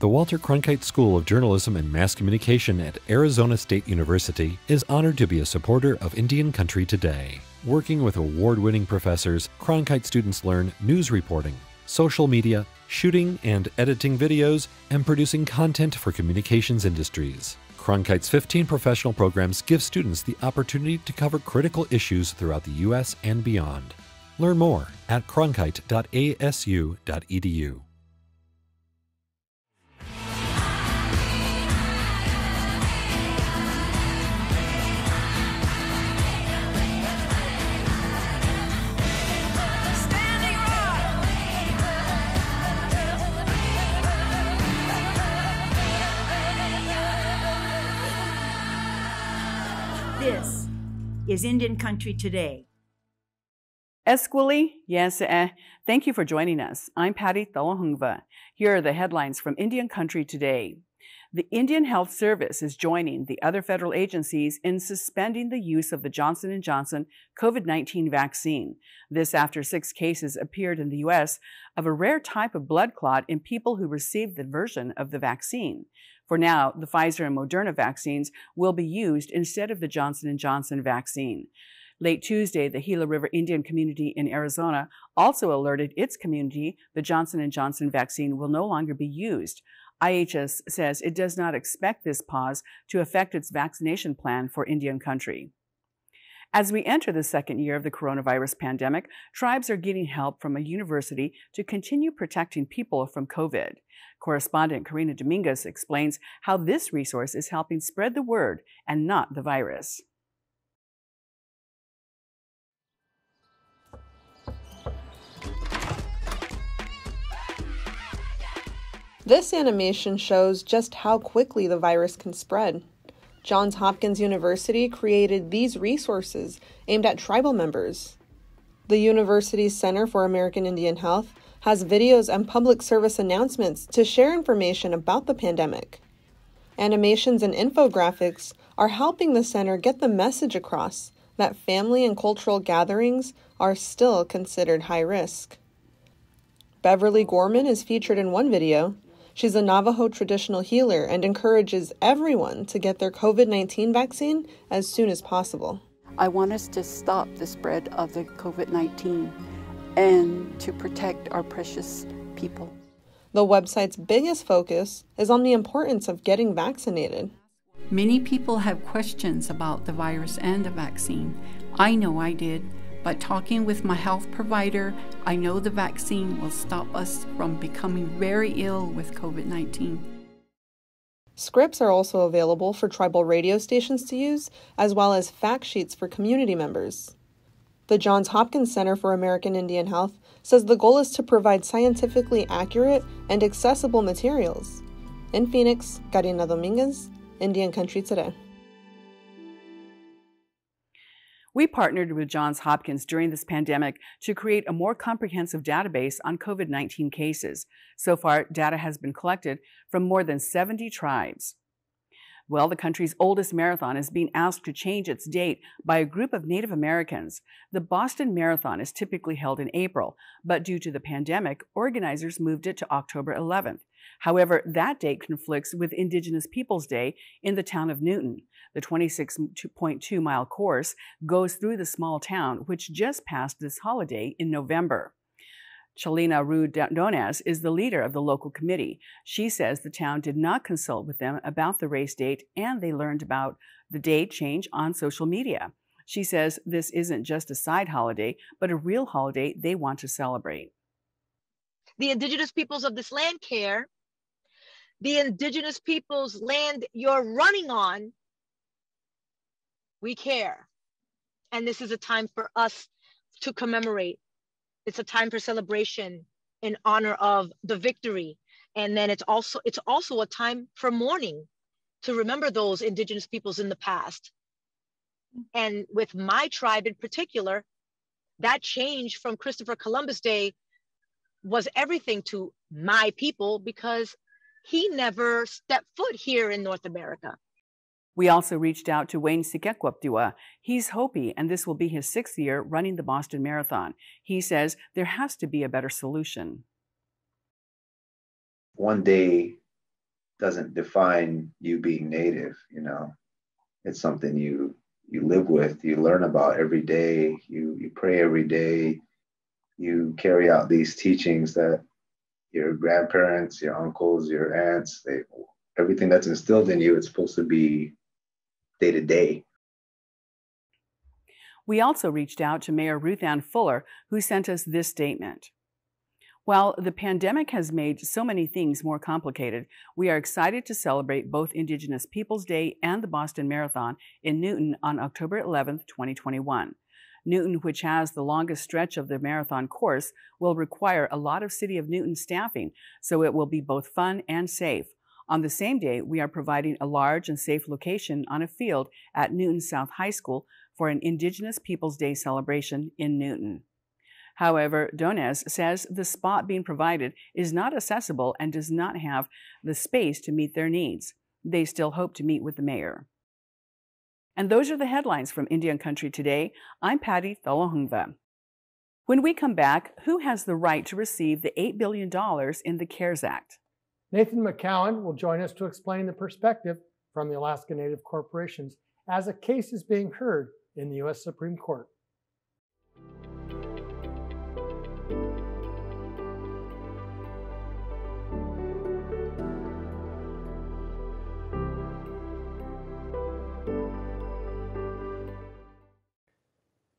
The Walter Cronkite School of Journalism and Mass Communication at Arizona State University is honored to be a supporter of Indian Country Today. Working with award winning professors, Cronkite students learn news reporting, social media, shooting and editing videos, and producing content for communications industries. Cronkite's 15 professional programs give students the opportunity to cover critical issues throughout the U.S. and beyond. Learn more at cronkite.asu.edu. This is Indian Country Today. Esquili, yes, eh. Thank you for joining us. I'm Patty Talahongva. Here are the headlines from Indian Country Today. The Indian Health Service is joining the other federal agencies in suspending the use of the Johnson & Johnson COVID-19 vaccine. This after six cases appeared in the U.S. of a rare type of blood clot in people who received the version of the vaccine. For now, the Pfizer and Moderna vaccines will be used instead of the Johnson & Johnson vaccine. Late Tuesday, the Gila River Indian community in Arizona also alerted its community the Johnson & Johnson vaccine will no longer be used. IHS says it does not expect this pause to affect its vaccination plan for Indian country. As we enter the second year of the coronavirus pandemic, tribes are getting help from a university to continue protecting people from COVID. Correspondent Karina Dominguez explains how this resource is helping spread the word and not the virus. This animation shows just how quickly the virus can spread. Johns Hopkins University created these resources aimed at tribal members. The university's Center for American Indian Health has videos and public service announcements to share information about the pandemic. Animations and infographics are helping the center get the message across that family and cultural gatherings are still considered high risk. Beverly Gorman is featured in one video, She's a Navajo traditional healer and encourages everyone to get their COVID 19 vaccine as soon as possible. I want us to stop the spread of the COVID 19 and to protect our precious people. The website's biggest focus is on the importance of getting vaccinated. Many people have questions about the virus and the vaccine. I know I did. By talking with my health provider, I know the vaccine will stop us from becoming very ill with COVID 19. Scripts are also available for tribal radio stations to use, as well as fact sheets for community members. The Johns Hopkins Center for American Indian Health says the goal is to provide scientifically accurate and accessible materials. In Phoenix, Karina Dominguez, Indian Country Today. We partnered with Johns Hopkins during this pandemic to create a more comprehensive database on COVID 19 cases. So far, data has been collected from more than 70 tribes. Well, the country's oldest marathon is being asked to change its date by a group of Native Americans. The Boston Marathon is typically held in April, but due to the pandemic, organizers moved it to October 11th. However, that date conflicts with Indigenous Peoples Day in the town of Newton. The 26.2 mile course goes through the small town, which just passed this holiday in November. Chalina Rudones is the leader of the local committee. She says the town did not consult with them about the race date and they learned about the date change on social media. She says this isn't just a side holiday, but a real holiday they want to celebrate. The indigenous peoples of this land care. The indigenous peoples' land you're running on, we care. And this is a time for us to commemorate. It's a time for celebration in honor of the victory. And then it's also it's also a time for mourning to remember those indigenous peoples in the past. And with my tribe in particular that change from christopher columbus day was everything to my people because he never stepped foot here in north america we also reached out to Wayne Sekaquaptewa. He's Hopi, and this will be his sixth year running the Boston Marathon. He says there has to be a better solution. One day, doesn't define you being native, you know. It's something you you live with, you learn about every day, you you pray every day, you carry out these teachings that your grandparents, your uncles, your aunts, they everything that's instilled in you, it's supposed to be day to day. We also reached out to Mayor Ruthanne Fuller, who sent us this statement. While the pandemic has made so many things more complicated, we are excited to celebrate both Indigenous Peoples Day and the Boston Marathon in Newton on October 11, 2021. Newton, which has the longest stretch of the marathon course, will require a lot of City of Newton staffing, so it will be both fun and safe. On the same day, we are providing a large and safe location on a field at Newton South High School for an Indigenous Peoples Day celebration in Newton. However, Donez says the spot being provided is not accessible and does not have the space to meet their needs. They still hope to meet with the mayor. And those are the headlines from Indian Country today. I'm Patty Talahongva. When we come back, who has the right to receive the $8 billion in the CARES Act? Nathan McCowan will join us to explain the perspective from the Alaska Native corporations as a case is being heard in the U.S. Supreme Court.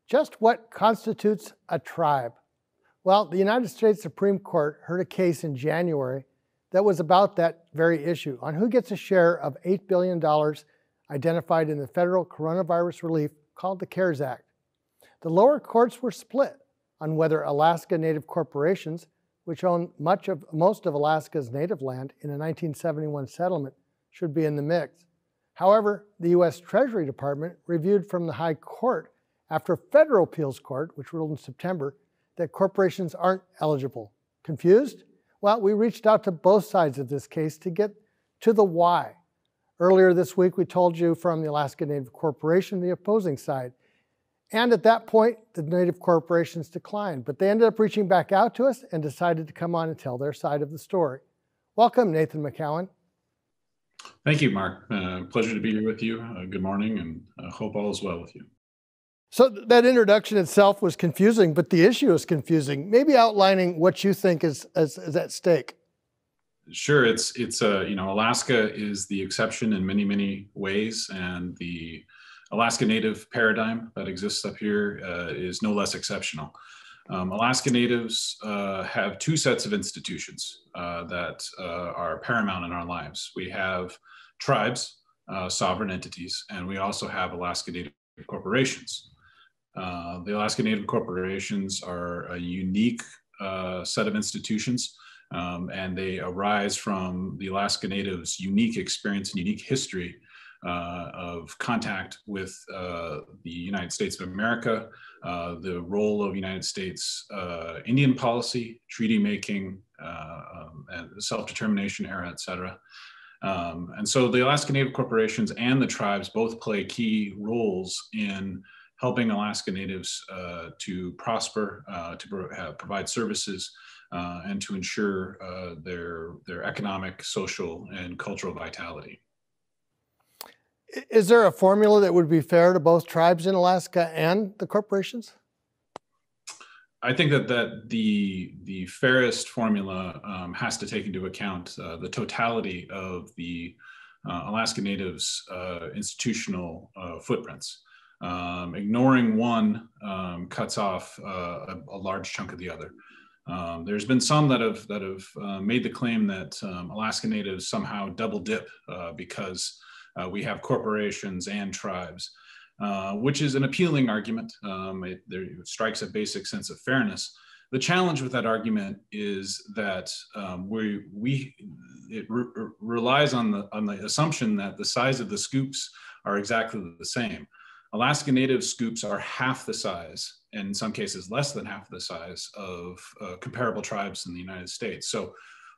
Just what constitutes a tribe? Well, the United States Supreme Court heard a case in January that was about that very issue on who gets a share of $8 billion identified in the federal coronavirus relief called the CARES Act. The lower courts were split on whether Alaska Native corporations, which own much of most of Alaska's native land in a 1971 settlement, should be in the mix. However, the U.S. Treasury Department reviewed from the High Court after a federal appeals court, which ruled in September, that corporations aren't eligible. Confused? Well, we reached out to both sides of this case to get to the why. Earlier this week, we told you from the Alaska Native Corporation, the opposing side. And at that point, the Native corporations declined, but they ended up reaching back out to us and decided to come on and tell their side of the story. Welcome, Nathan McCowan. Thank you, Mark. Uh, pleasure to be here with you. Uh, good morning, and uh, hope all is well with you. So that introduction itself was confusing, but the issue is confusing. Maybe outlining what you think is, is, is at stake. Sure, it's it's uh, you know Alaska is the exception in many many ways, and the Alaska Native paradigm that exists up here uh, is no less exceptional. Um, Alaska Natives uh, have two sets of institutions uh, that uh, are paramount in our lives. We have tribes, uh, sovereign entities, and we also have Alaska Native corporations. Uh, the Alaska Native corporations are a unique uh, set of institutions, um, and they arise from the Alaska Natives' unique experience and unique history uh, of contact with uh, the United States of America, uh, the role of United States Indian policy, treaty making, um, and self-determination era, et cetera. Um, and so the Alaska Native corporations and the tribes both play key roles in helping Alaska Natives uh, to prosper, uh, to pro uh, provide services, uh, and to ensure uh, their, their economic, social, and cultural vitality. Is there a formula that would be fair to both tribes in Alaska and the corporations? I think that, that the, the fairest formula um, has to take into account uh, the totality of the Alaska Natives institutional footprints. Um, ignoring one um, cuts off uh, a, a, large chunk of the other. Um, there's been some that have that have uh, made the claim that um, Alaska Natives somehow double dip uh, because uh, we have corporations and tribes, uh, which is an appealing argument. Um, it, there, it, strikes a basic sense of fairness. The challenge with that argument is that um, we we it re relies on the on the assumption that the size of the scoops are exactly the same. Alaska Native scoops are half the size, and in some cases less than half the size of uh, comparable tribes in the United States. So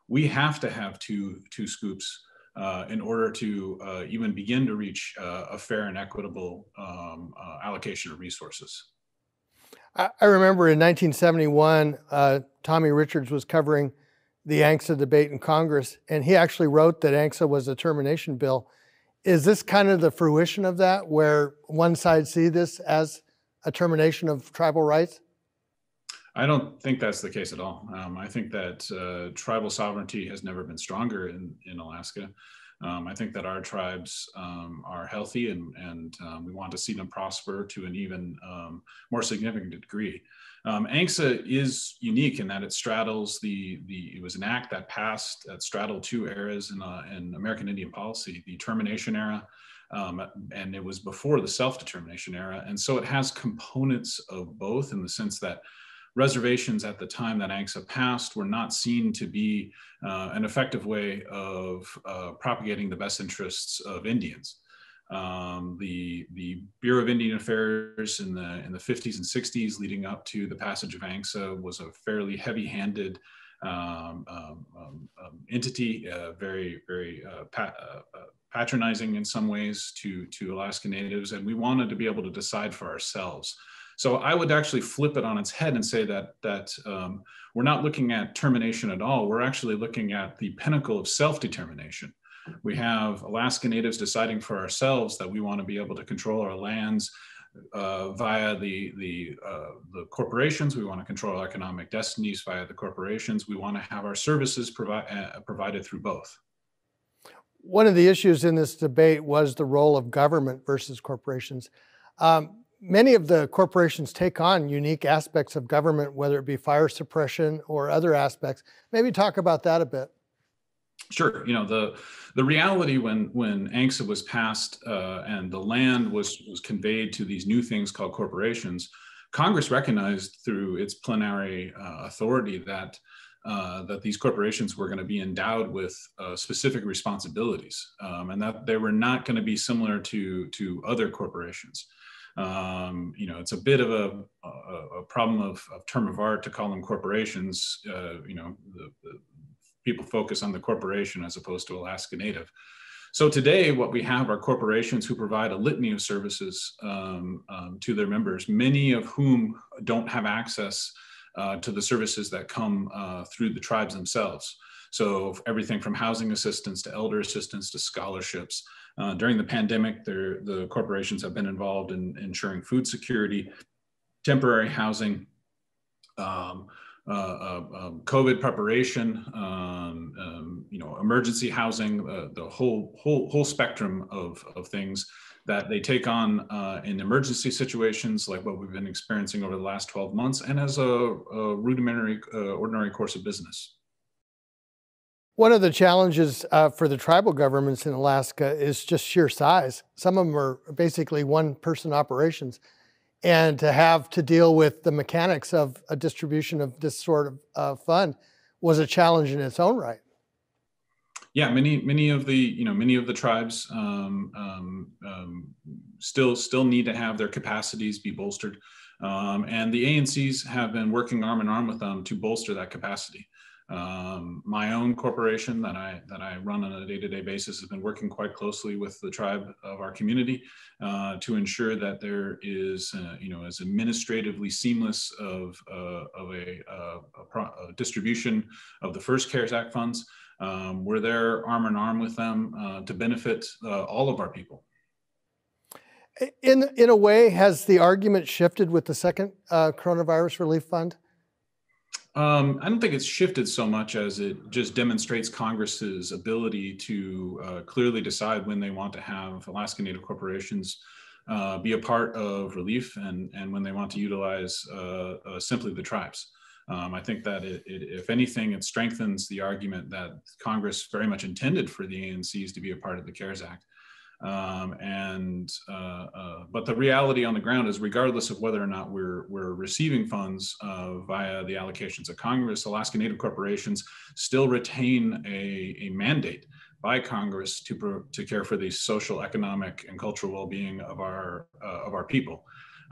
we have to have two, two scoops uh, in order to uh, even begin to reach uh, a fair and equitable um, uh, allocation of resources. I, remember in 1971, uh, Tommy Richards was covering the ANCSA debate in Congress, and he actually wrote that ANCSA was a termination bill. Is this kind of the fruition of that, where one side see this as a termination of tribal rights? I don't think that's the case at all. Um, I think that uh, tribal sovereignty has never been stronger in, in Alaska. Um, I think that our tribes um, are healthy and, and um, we want to see them prosper to an even um, more significant degree. Um, ANCSA is unique in that it straddles the, the, it was an act that passed that straddled two eras in, uh, in American Indian policy, the termination era, um, and it was before the self-determination era. And so it has components of both in the sense that reservations at the time that ANCSA passed were not seen to be uh, an effective way of uh, propagating the best interests of Indians. Um, the, the Bureau of Indian Affairs in the, in the 50s and 60s leading up to the passage of ANCSA was a fairly heavy-handed um, um, um, um entity, uh, very, very uh, uh, uh, patronizing in some ways to, to Alaska Natives, and we wanted to be able to decide for ourselves so I would actually flip it on its head and say that that um, we're not looking at termination at all. We're actually looking at the pinnacle of self-determination. We have Alaska Natives deciding for ourselves that we want to be able to control our lands uh, via the the uh, the corporations. We want to control our economic destinies via the corporations. We want to have our services provi- uh, provided through both. One of the issues in this debate was the role of government versus corporations. Um, many of the corporations take on unique aspects of government, whether it be fire suppression or other aspects. Maybe talk about that a bit. Sure. You know the the reality when when ANCSA was passed uh, and the land was was conveyed to these new things called corporations, Congress recognized through its plenary uh, authority that uh, that these corporations were going to be endowed with uh, specific responsibilities, um, and that they were not going to be similar to to other corporations. Um, you know, it's a bit of a, a, a, problem of, of term of art to call them corporations. Uh, you know, the, the people focus on the corporation as opposed to Alaska Native. So today, what we have are corporations who provide a litany of services um, um, to their members, many of whom don't have access uh, to the services that come uh, through the tribes themselves. So everything from housing assistance to elder assistance to scholarships, uh, during the pandemic, the corporations have been involved in ensuring food security, temporary housing, um, uh, uh, um, COVID preparation, um, um, you know, emergency housing, uh, the whole whole whole spectrum of of things that they take on uh, in emergency situations like what we've been experiencing over the last 12 months, and as a, a rudimentary, uh, ordinary course of business. One of the challenges uh, for the tribal governments in Alaska is just sheer size. Some of them are basically one person operations. And to have to deal with the mechanics of a distribution of this sort of uh, fund was a challenge in its own right. Yeah, many many of the you know many of the tribes um, um, um, still still need to have their capacities be bolstered, um, and the ANCs have been working arm in arm with them to bolster that capacity. Um, my own corporation that I that I run on a day-to-day basis has been working quite closely with the tribe of our community uh, to ensure that there is, uh, you know, as administratively seamless of uh, of a, uh, a, pro- a, distribution of the first CARES Act funds. Um, we're there arm in arm with them uh, to benefit uh, all of our people. In in a way, has the argument shifted with the second coronavirus relief fund? Um, I don't think it's shifted so much as it just demonstrates Congress's ability to uh, clearly decide when they want to have Alaska Native corporations uh, be a part of relief and, and when they want to utilize uh, uh simply the tribes. Um, I think that it, it, if anything, it strengthens the argument that Congress very much intended for the ANCs to be a part of the CARES Act. Um, and uh, uh, but the reality on the ground is, regardless of whether or not we're we're receiving funds uh, via the allocations of Congress, Alaska Native corporations still retain a, a mandate by Congress to to care for the social, economic, and cultural well-being of our uh, of our people,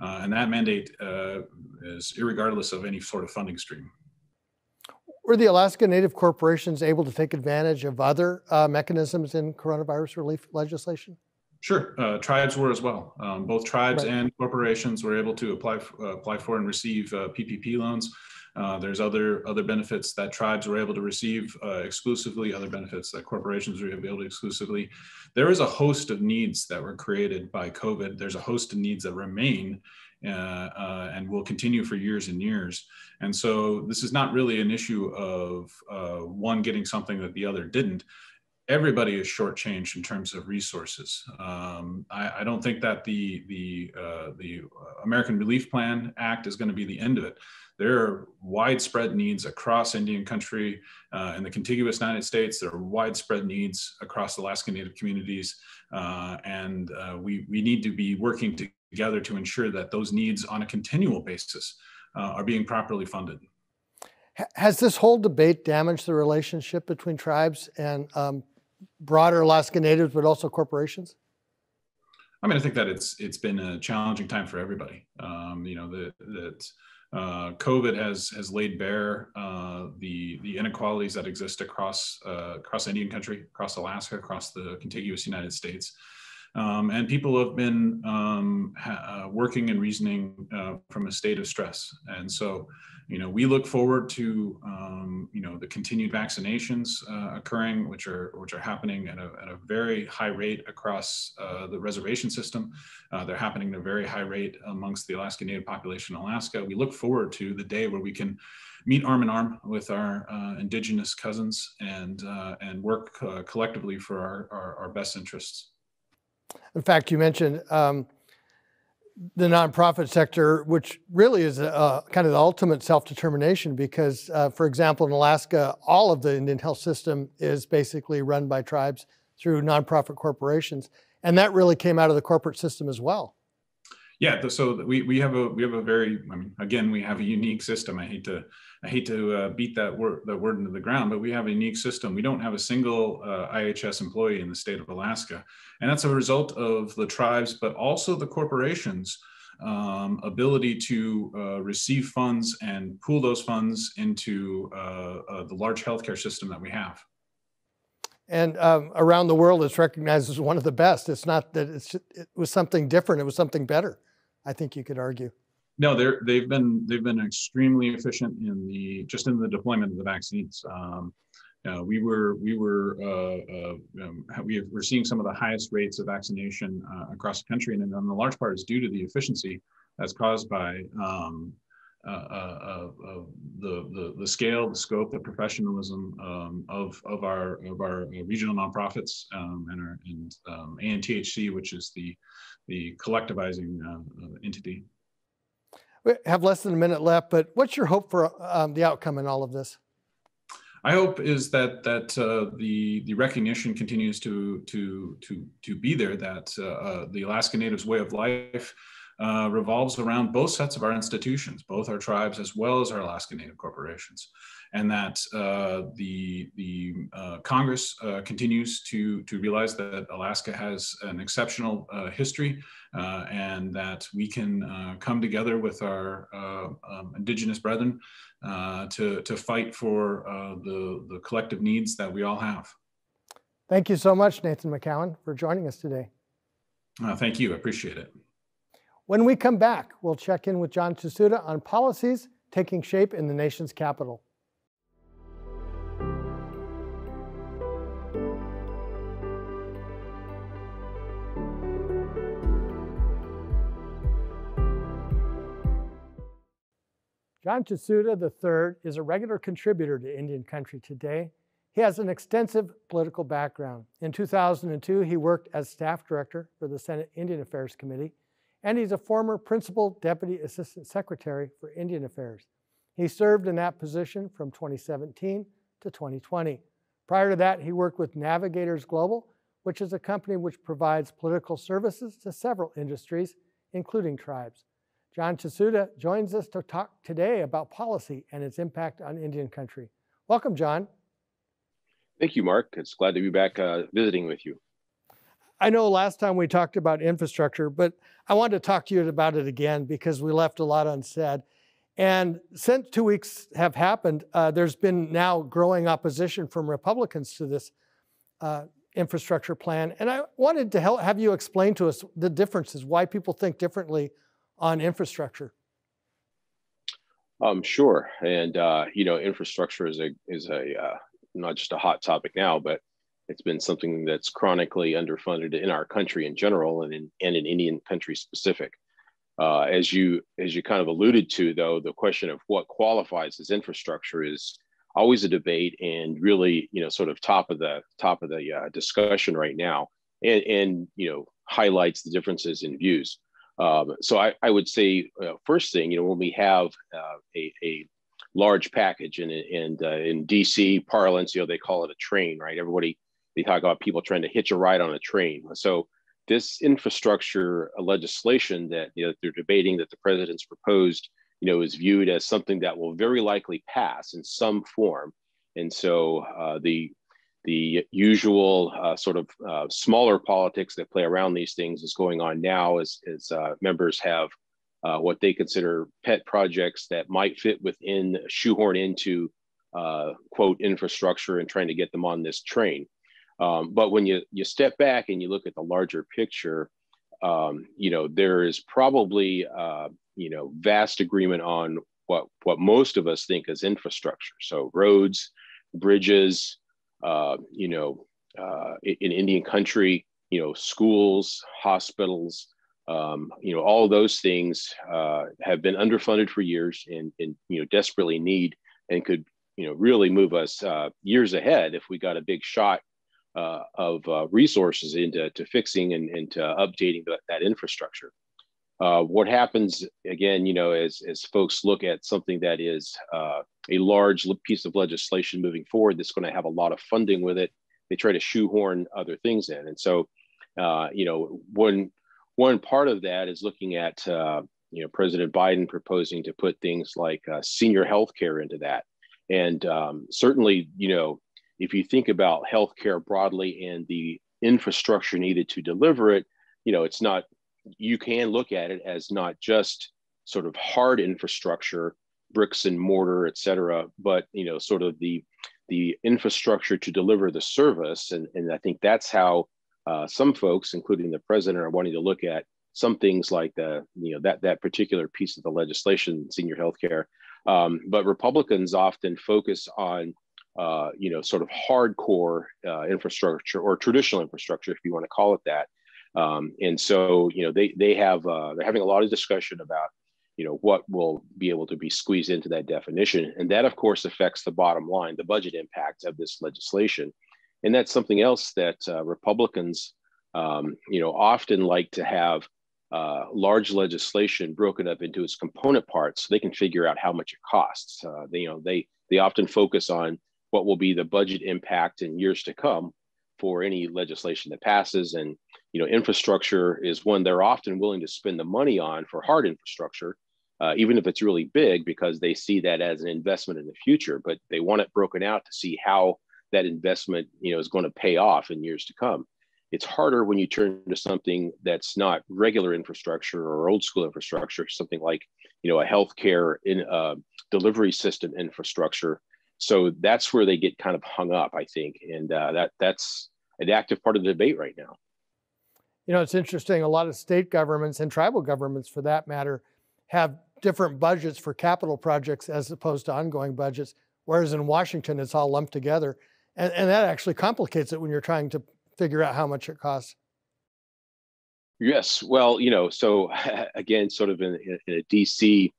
uh, and that mandate uh, is regardless of any sort of funding stream. Were the Alaska Native corporations able to take advantage of other uh, mechanisms in coronavirus relief legislation? Sure, uh, tribes were as well. Um, both tribes right. and corporations were able to apply uh, apply for and receive PPP uh, loans. Uh, there's other other benefits that tribes were able to receive uh, exclusively, other benefits that corporations were able to exclusively. There is a host of needs that were created by COVID. There's a host of needs that remain uh, uh, and will continue for years and years. And so this is not really an issue of uh, one getting something that the other didn't everybody is shortchanged in terms of resources. Um, I, I, don't think that the the the American Relief Plan Act is going to be the end of it. There are widespread needs across Indian country uh, in the contiguous United States. There are widespread needs across Alaska Native communities, uh, and uh, we we need to be working together to ensure that those needs on a continual basis uh, are being properly funded. Has this whole debate damaged the relationship between tribes and um, broader Alaska Natives, but also corporations? I mean, I think that it's it's been a challenging time for everybody. Um, you know that that uh, COVID has has laid bare uh, the the inequalities that exist across uh, across Indian country, across Alaska, across the contiguous United States. Um, and people have been um, ha- uh, working and reasoning uh, from a state of stress. And so, you know, we look forward to, um, you know, the continued vaccinations uh, occurring, which are which are happening at a, at a very high rate across uh, the reservation system. Uh, they're happening at a very high rate amongst the Alaska Native population in Alaska. We look forward to the day where we can meet arm in arm with our uh, indigenous cousins and and work collectively for our, our, our best interests. In fact, you mentioned um, the nonprofit sector, which really is a, a kind of the ultimate self-determination because, uh, for example, in Alaska, all of the Indian health system is basically run by tribes through nonprofit corporations. And that really came out of the corporate system as well. Yeah, so we, we have a we have a very I mean again we have a unique system. I hate to I hate to uh, beat that word that word into the ground, but we have a unique system. We don't have a single uh, IHS employee in the state of Alaska, and that's a result of the tribes, but also the corporations. Um, ability to uh, receive funds and pool those funds into uh, uh, the large healthcare system that we have. And um, around the world, it's recognized as one of the best. It's not that it's, it was something different; it was something better. I think you could argue. No, they're they've been they've been extremely efficient in the just in the deployment of the vaccines. Um, uh, we were we were uh, uh, um, we are seeing some of the highest rates of vaccination uh, across the country, and, and the large part is due to the efficiency that's caused by um, uh, uh, the, the the scale, the scope, the professionalism um, of of our of our regional nonprofits um, and our and um, ANTHC, which is the the collectivizing entity. We have less than a minute left, but what's your hope for um, the outcome in all of this? I hope is that that uh, the the recognition continues to to to to be there that uh, uh, the Alaska Natives way of life uh, revolves around both sets of our institutions, both our tribes as well as our Alaska Native corporations, and that uh, the the uh, Congress uh, continues to to realize that Alaska has an exceptional uh, history, uh, and that we can come together with our um, Indigenous brethren to to fight for the the collective needs that we all have. Thank you so much, Nathan McCowan, for joining us today. thank you. I appreciate it. When we come back, we'll check in with John Tahsuda on policies taking shape in the nation's capital. John Tahsuda III is a regular contributor to Indian Country Today. He has an extensive political background. In 2002, he worked as staff director for the Senate Indian Affairs Committee and he's a former Principal Deputy Assistant Secretary for Indian Affairs. He served in that position from 2017 to 2020. Prior to that, he worked with Navigators Global, which is a company which provides political services to several industries, including tribes. John Tahsuda joins us to talk today about policy and its impact on Indian country. Welcome, John. Thank you, Mark. It's glad to be back uh, visiting with you. I know last time we talked about infrastructure, but I wanted to talk to you about it again because we left a lot unsaid. And since two weeks have happened, uh, there's been now growing opposition from Republicans to this uh, infrastructure plan. And I wanted to help, have you explain to us the differences, why people think differently on infrastructure. Um, sure, and uh, you know, infrastructure is a is a uh, not just a hot topic now, but it's been something that's chronically underfunded in our country in general, and in and in Indian country specific. Uh, as you as you kind of alluded to, though, the question of what qualifies as infrastructure is always a debate, and really, you know, sort of top of the top of the uh, discussion right now, and and you know, highlights the differences in views. Um, so I, I, would say uh, first thing, you know, when we have uh, a, a, large package and, and uh, in DC parlance, you know, they call it a train, right? Everybody, they talk about people trying to hitch a ride on a train. So this infrastructure legislation that you know, they're debating that the president's proposed, you know, is viewed as something that will very likely pass in some form. And so uh, the the usual uh, sort of uh, smaller politics that play around these things is going on now as, as uh, members have uh, what they consider pet projects that might fit within, shoehorn into uh, quote infrastructure and trying to get them on this train. Um, but when you, you step back and you look at the larger picture, um, you know, there is probably, uh, you know, vast agreement on what, what most of us think is infrastructure. So roads, bridges, uh, you know, uh, in Indian country, you know, schools, hospitals, um, you know, all those things uh, have been underfunded for years and, and, you know, desperately need and could, you know, really move us uh, years ahead if we got a big shot uh, of uh, resources into to fixing and, and to updating that, that infrastructure. Uh, what happens again, you know, as, as folks look at something that is uh, a large piece of legislation moving forward that's going to have a lot of funding with it, they try to shoehorn other things in. And so, uh, you know, one, one part of that is looking at, uh, you know, President Biden proposing to put things like senior health care into that. And um, certainly, you know, if you think about healthcare broadly and the infrastructure needed to deliver it, you know, it's not you can look at it as not just sort of hard infrastructure, bricks and mortar, et cetera, but you know, sort of the the infrastructure to deliver the service. And, and I think that's how uh, some folks, including the president, are wanting to look at some things like the, you know, that, that particular piece of the legislation, senior healthcare. Um, but Republicans often focus on, uh, you know, sort of hardcore uh, infrastructure or traditional infrastructure, if you want to call it that, um, and so, you know, they they have uh, they're having a lot of discussion about, you know, what will be able to be squeezed into that definition, and that of course affects the bottom line, the budget impact of this legislation, and that's something else that uh, Republicans, um, you know, often like to have uh, large legislation broken up into its component parts so they can figure out how much it costs. They, you know, they they often focus on what will be the budget impact in years to come for any legislation that passes and you know, infrastructure is one they're often willing to spend the money on for hard infrastructure, uh, even if it's really big, because they see that as an investment in the future. But they want it broken out to see how that investment, you know, is going to pay off in years to come. It's harder when you turn to something that's not regular infrastructure or old school infrastructure, something like, you know, a healthcare in uh, delivery system infrastructure. So that's where they get kind of hung up, I think, and uh, that that's an active part of the debate right now. You know, it's interesting. A lot of state governments and tribal governments, for that matter, have different budgets for capital projects as opposed to ongoing budgets. Whereas in Washington, it's all lumped together. And, and that actually complicates it when you're trying to figure out how much it costs. Yes. Well, you know, so again, sort of in, in a DC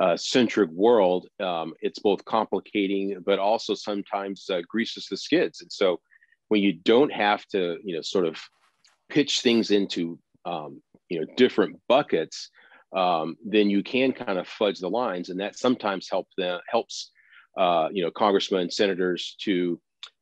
uh, centric world, um, it's both complicating, but also sometimes uh, greases the skids. And so when you don't have to, you know, sort of pitch things into um, you know different buckets, um, then you can kind of fudge the lines, and that sometimes help them helps uh, you know congressmen, senators to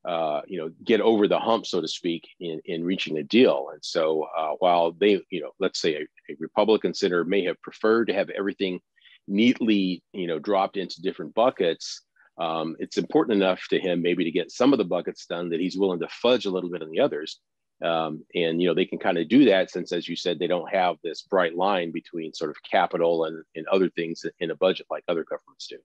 uh, you know get over the hump, so to speak, in in reaching a deal. And so uh, while they you know let's say a, a Republican senator may have preferred to have everything neatly you know dropped into different buckets. Um, it's important enough to him maybe to get some of the buckets done that he's willing to fudge a little bit on the others um, and you know they can kind of do that since, as you said, they don't have this bright line between sort of capital and, and other things in a budget like other governments do.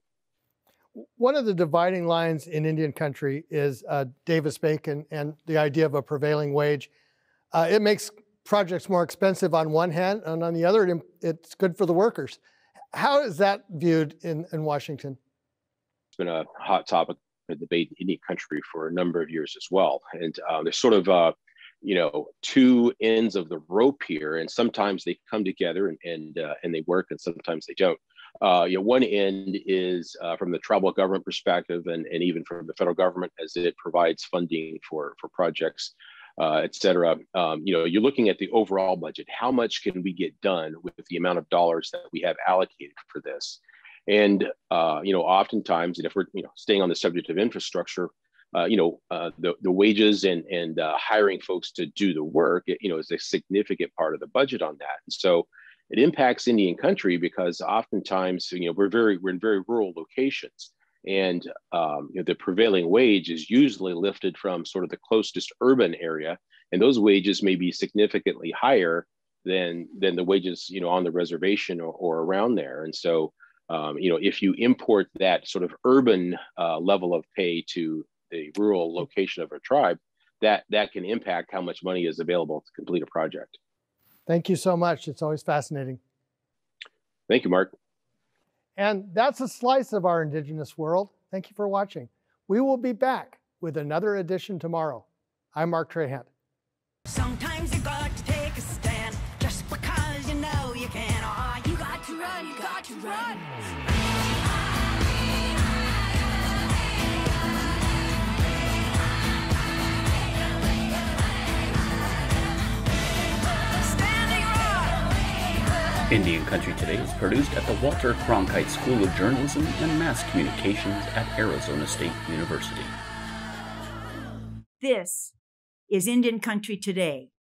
One of the dividing lines in Indian country is uh, Davis Bacon and the idea of a prevailing wage. Uh, it makes projects more expensive on one hand, and on the other, it's good for the workers. How is that viewed in, in Washington? It's been a hot topic of debate in Indian country for a number of years as well. And um, there's sort of, uh, you know, two ends of the rope here, and sometimes they come together and and, uh, and they work, and sometimes they don't. Uh, you know, one end is uh, from the tribal government perspective, and, and even from the federal government as it provides funding for for projects uh, et cetera. Um, you know, you're looking at the overall budget. How much can we get done with the amount of dollars that we have allocated for this? And uh, you know, oftentimes, and if we're you know staying on the subject of infrastructure, uh, you know, uh, the the wages and and uh, hiring folks to do the work, you know, is a significant part of the budget on that. And so it impacts Indian country because oftentimes, you know, we're very we're in very rural locations and um, you know, the prevailing wage is usually lifted from sort of the closest urban area and those wages may be significantly higher than than the wages you know on the reservation or, or around there. And so um, you know if you import that sort of urban uh, level of pay to the rural location of a tribe that that can impact how much money is available to complete a project. Thank you so much. It's always fascinating. Thank you mark and that's a slice of our Indigenous world. Thank you for watching. We will be back with another edition tomorrow. I'm Mark Trahant. Sometimes you got to take a stand just because you know you can. Oh, you got to run, you got to run. Indian Country Today is produced at the Walter Cronkite School of Journalism and Mass Communications at Arizona State University. This is Indian Country Today